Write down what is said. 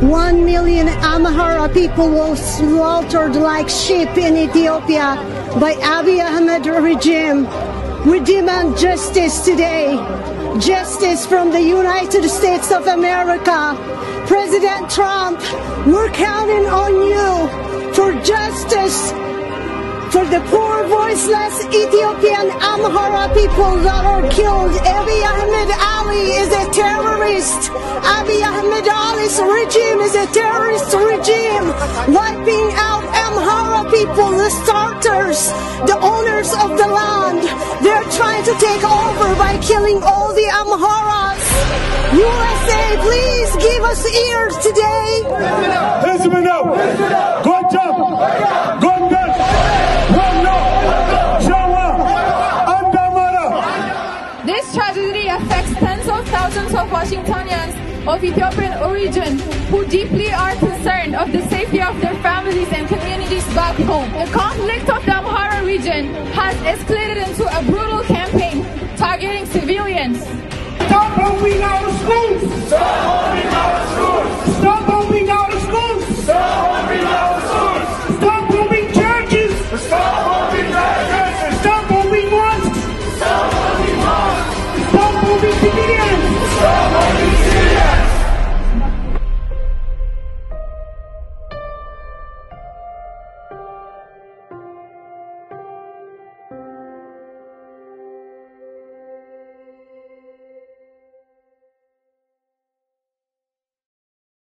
One million Amhara people were slaughtered like sheep in Ethiopia by Abiy Ahmed regime. We demand justice today. Justice from the United States of America. President Trump, we're counting on you for justice for the poor, voiceless Ethiopian Amhara people that are killed. Abiy Ahmed Ali is a terrorist. Abiy Ahmed this regime is a terrorist regime, wiping out Amhara people, the starters, the owners of the land. They're trying to take over by killing all the Amharas. USA, please give us ears today. Listen up. Good job. Good job. This tragedy affects tens of thousands of Washingtonians of Ethiopian origin who deeply are concerned of the safety of their families and communities back home. The conflict of the Amhara region has escalated into a brutal campaign targeting civilians. Stop bombing our schools!